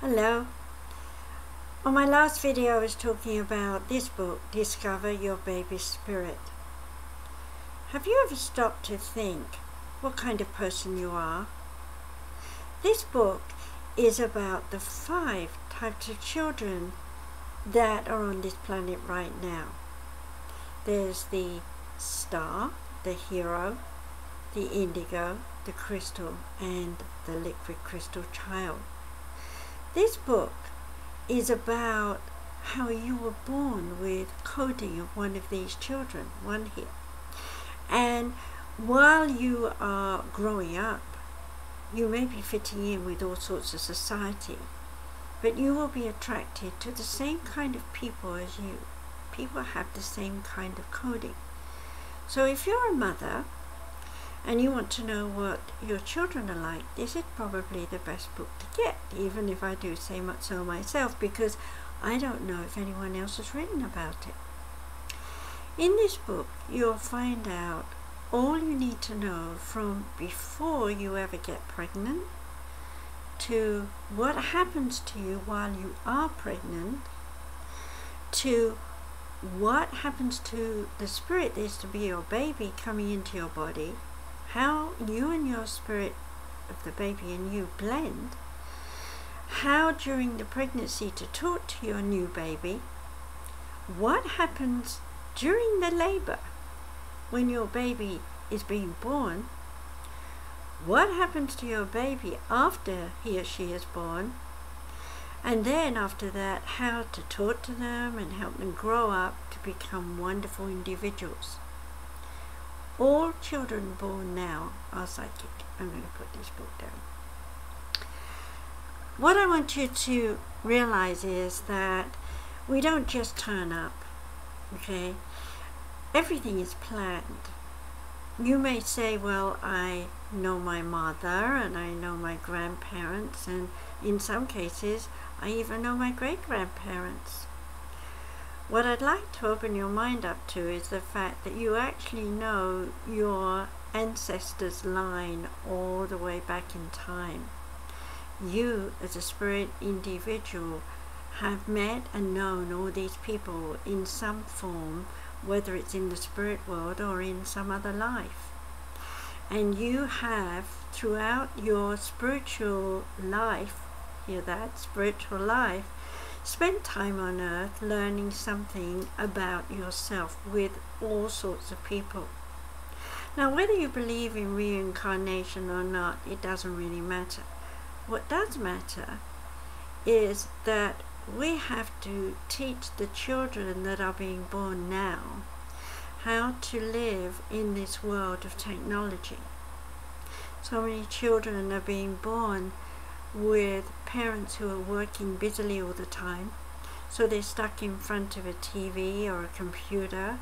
Hello. On my last video I was talking about this book, Discover Your Baby's Spirit. Have you ever stopped to think what kind of person you are? This book is about the five types of children that are on this planet right now. There's the star, the hero, the indigo, the crystal, and the liquid crystal child. This book is about how you were born with coding of one of these children, one here. And while you are growing up, you may be fitting in with all sorts of society, but you will be attracted to the same kind of people as you. People have the same kind of coding. So if you're a mother and you want to know what your children are like, this is probably the best book to get, even if I do say much so myself, because I don't know if anyone else has written about it. In this book, you'll find out all you need to know from before you ever get pregnant to what happens to you while you are pregnant to what happens to the spirit that is to be your baby coming into your body how you and your spirit of the baby and you blend, how during the pregnancy to talk to your new baby, what happens during the labor when your baby is being born, what happens to your baby after he or she is born, and then after that, how to talk to them and help them grow up to become wonderful individuals. All children born now are psychic. I'm going to put this book down. What I want you to realize is that we don't just turn up, okay? Everything is planned. You may say, well, I know my mother and I know my grandparents, and in some cases, I even know my great grandparents. What I'd like to open your mind up to is the fact that you actually know your ancestors' line all the way back in time. You, as a spirit individual, have met and known all these people in some form, whether it's in the spirit world or in some other life. And you have, throughout your spiritual life, hear that, spiritual life, Spend time on earth learning something about yourself with all sorts of people. Now, whether you believe in reincarnation or not, it doesn't really matter. What does matter is that we have to teach the children that are being born now how to live in this world of technology. So many children are being born with parents who are working busily all the time. So they're stuck in front of a TV or a computer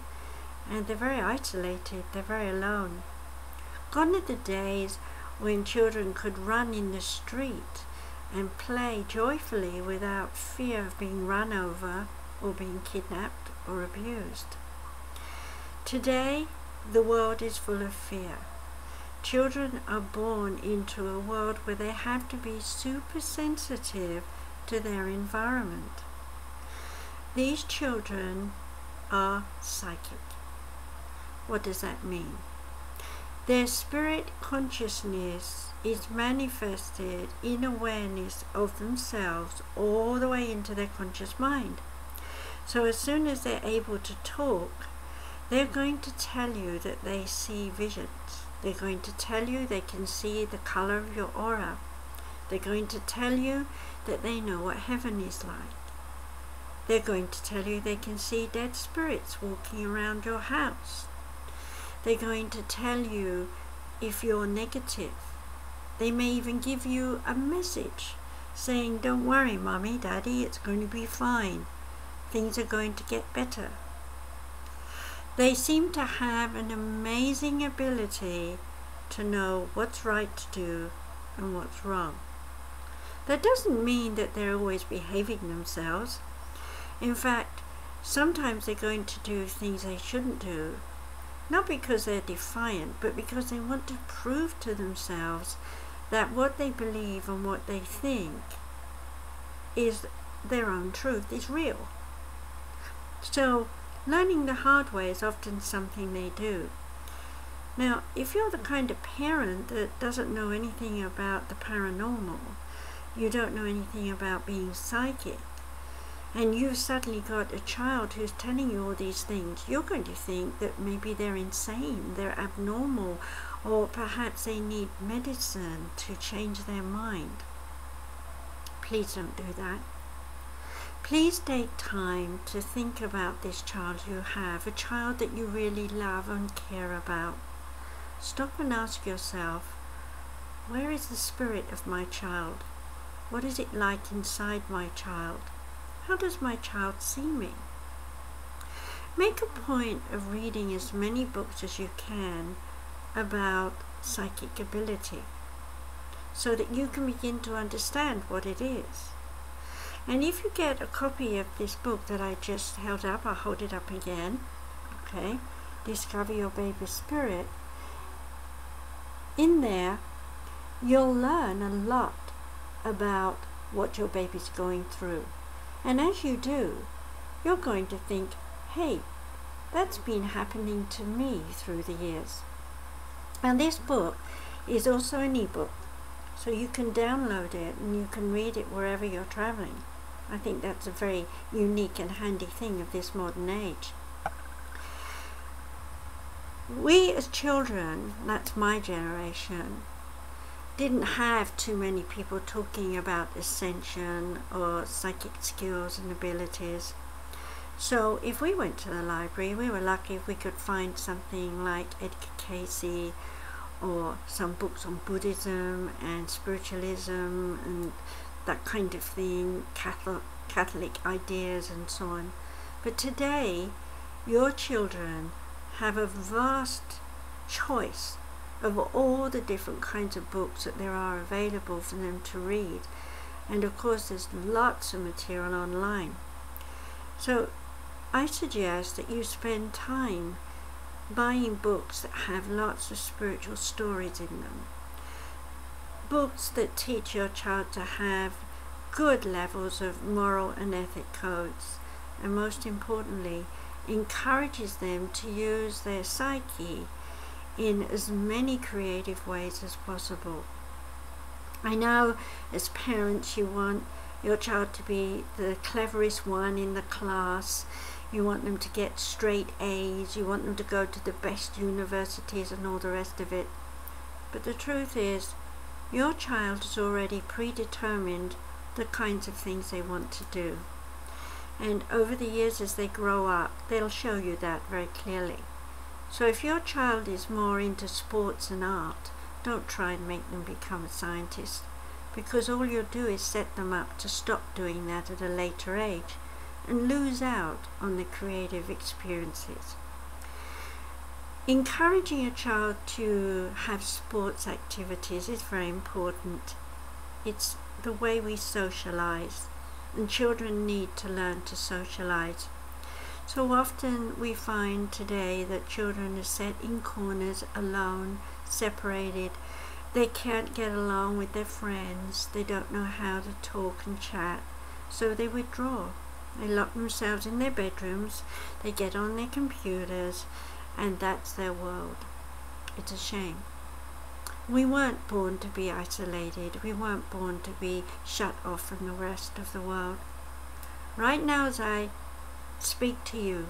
and they're very isolated, they're very alone. Gone are the days when children could run in the street and play joyfully without fear of being run over or being kidnapped or abused. Today, the world is full of fear. Children are born into a world where they have to be super sensitive to their environment. These children are psychic. What does that mean? Their spirit consciousness is manifested in awareness of themselves all the way into their conscious mind. So as soon as they're able to talk, they're going to tell you that they see visions. They're going to tell you they can see the color of your aura. They're going to tell you that they know what heaven is like. They're going to tell you they can see dead spirits walking around your house. They're going to tell you if you're negative. They may even give you a message saying, Don't worry, mommy, daddy, it's going to be fine. Things are going to get better. They seem to have an amazing ability to know what's right to do and what's wrong. That doesn't mean that they're always behaving themselves. In fact, sometimes they're going to do things they shouldn't do, not because they're defiant, but because they want to prove to themselves that what they believe and what they think is their own truth, is real. So, learning the hard way is often something they do. Now, if you're the kind of parent that doesn't know anything about the paranormal, you don't know anything about being psychic, and you've suddenly got a child who's telling you all these things, you're going to think that maybe they're insane, they're abnormal, or perhaps they need medicine to change their mind. Please don't do that. Please take time to think about this child you have, a child that you really love and care about. Stop and ask yourself, where is the spirit of my child? What is it like inside my child? How does my child see me? Make a point of reading as many books as you can about psychic ability so that you can begin to understand what it is. And if you get a copy of this book that I just held up, I'll hold it up again, okay, Discover Your Baby's Spirit, in there you'll learn a lot about what your baby's going through. And as you do, you're going to think, hey, that's been happening to me through the years. And this book is also an ebook, so you can download it and you can read it wherever you're traveling. I think that's a very unique and handy thing of this modern age. We as children, that's my generation, didn't have too many people talking about ascension or psychic skills and abilities. So if we went to the library, we were lucky if we could find something like Edgar Cayce or some books on Buddhism and spiritualism and that kind of thing, Catholic, Catholic ideas and so on. But today, your children have a vast choice of all the different kinds of books that there are available for them to read. And of course, there's lots of material online. So I suggest that you spend time buying books that have lots of spiritual stories in them. Books that teach your child to have good levels of moral and ethic codes, and most importantly, encourages them to use their psyche in as many creative ways as possible. I know as parents you want your child to be the cleverest one in the class, you want them to get straight A's, you want them to go to the best universities and all the rest of it. But the truth is, your child has already predetermined the kinds of things they want to do. And over the years as they grow up, they'll show you that very clearly. So if your child is more into sports and art, don't try and make them become a scientist because all you'll do is set them up to stop doing that at a later age and lose out on the creative experiences. Encouraging a child to have sports activities is very important. It's the way we socialize, and children need to learn to socialize. So often we find today that children are set in corners, alone, separated. They can't get along with their friends. They don't know how to talk and chat. So they withdraw. They lock themselves in their bedrooms. They get on their computers. And that's their world. It's a shame. We weren't born to be isolated. We weren't born to be shut off from the rest of the world. Right now, as I speak to you.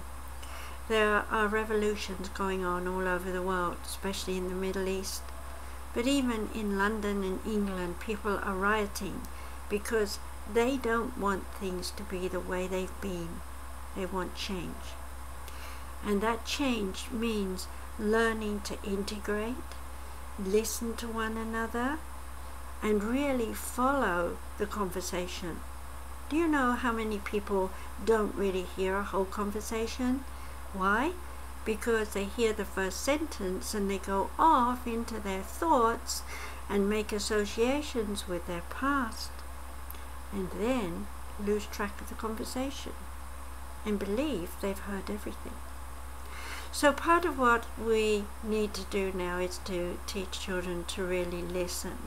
There are revolutions going on all over the world, especially in the Middle East. But even in London and England, people are rioting because they don't want things to be the way they've been. They want change. And that change means learning to integrate, listen to one another, and really follow the conversation. Do you know how many people don't really hear a whole conversation? Why? Because they hear the first sentence and they go off into their thoughts and make associations with their past and then lose track of the conversation and believe they've heard everything. So part of what we need to do now is to teach children to really listen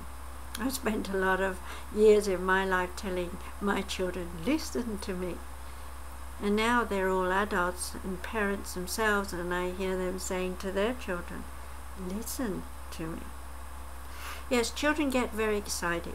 I spent a lot of years in my life telling my children, listen to me. And now they're all adults and parents themselves, and I hear them saying to their children, listen to me. Yes, children get very excited.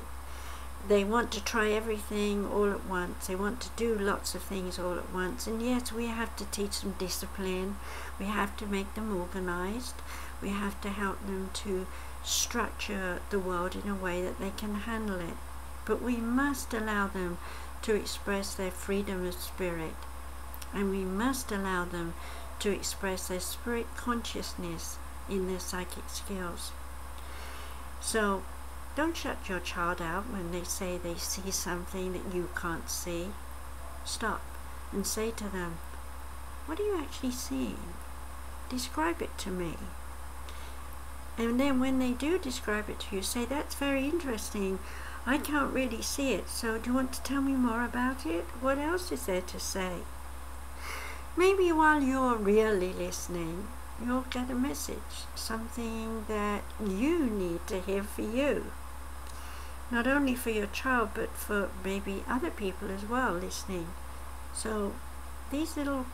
They want to try everything all at once. They want to do lots of things all at once. And yes, we have to teach them discipline. We have to make them organized. We have to help them to structure the world in a way that they can handle it. But we must allow them to express their freedom of spirit. And we must allow them to express their spirit consciousness in their psychic skills. So don't shut your child out when they say they see something that you can't see. Stop and say to them, What are you actually seeing? Describe it to me. And then when they do describe it to you, say, That's very interesting. I can't really see it, so do you want to tell me more about it? What else is there to say? Maybe while you're really listening, you'll get a message, something that you need to hear for you. Not only for your child, but for maybe other people as well listening. So these little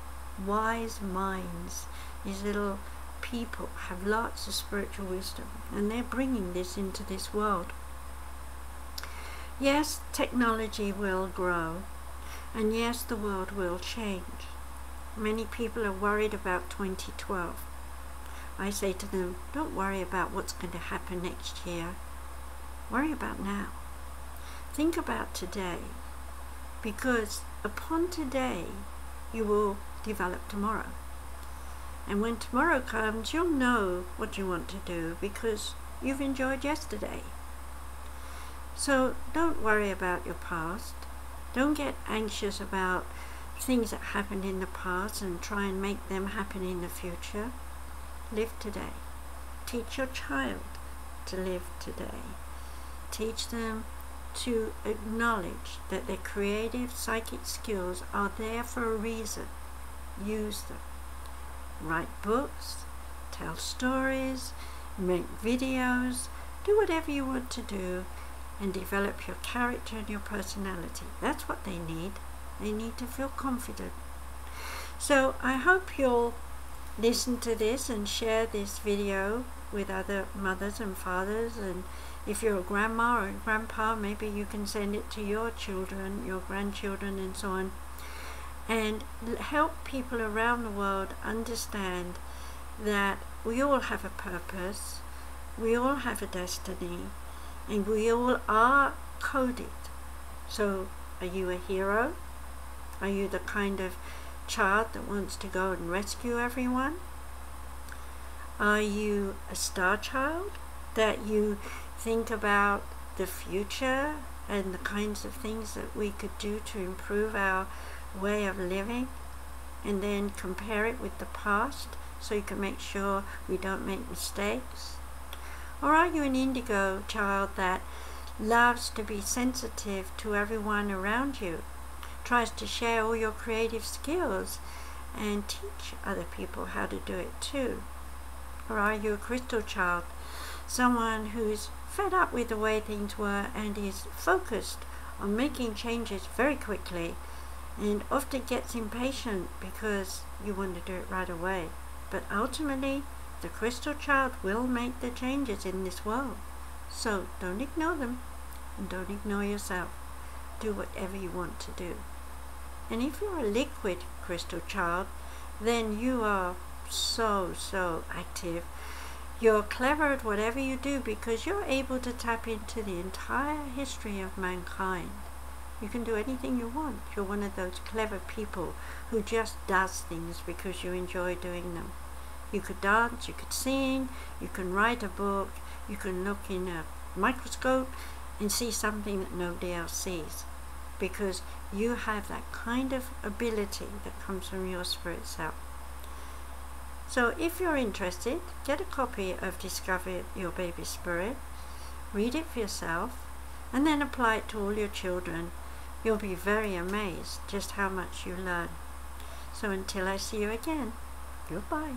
wise minds, these little people have lots of spiritual wisdom and they're bringing this into this world. Yes, technology will grow and yes, the world will change. Many people are worried about 2012. I say to them, don't worry about what's going to happen next year. Worry about now. Think about today. Because upon today, you will develop tomorrow. And when tomorrow comes, you'll know what you want to do because you've enjoyed yesterday. So don't worry about your past. Don't get anxious about things that happened in the past and try and make them happen in the future. Live today. Teach your child to live today. Teach them to acknowledge that their creative psychic skills are there for a reason. Use them write books, tell stories, make videos, do whatever you want to do and develop your character and your personality. That's what they need. They need to feel confident. So I hope you'll listen to this and share this video with other mothers and fathers and if you're a grandma or a grandpa maybe you can send it to your children, your grandchildren and so on and help people around the world understand that we all have a purpose, we all have a destiny, and we all are coded. So, are you a hero? Are you the kind of child that wants to go and rescue everyone? Are you a star child that you think about the future and the kinds of things that we could do to improve our way of living and then compare it with the past so you can make sure we don't make mistakes? Or are you an indigo child that loves to be sensitive to everyone around you, tries to share all your creative skills and teach other people how to do it too? Or are you a crystal child, someone who's fed up with the way things were and is focused on making changes very quickly and often gets impatient because you want to do it right away. But ultimately, the crystal child will make the changes in this world. So don't ignore them and don't ignore yourself. Do whatever you want to do. And if you're a liquid crystal child, then you are so, so active. You're clever at whatever you do because you're able to tap into the entire history of mankind. You can do anything you want. You're one of those clever people who just does things because you enjoy doing them. You could dance, you could sing, you can write a book, you can look in a microscope and see something that nobody else sees because you have that kind of ability that comes from your spirit self. So if you're interested, get a copy of Discover Your Baby Spirit, read it for yourself, and then apply it to all your children You'll be very amazed just how much you learn. So until I see you again, goodbye.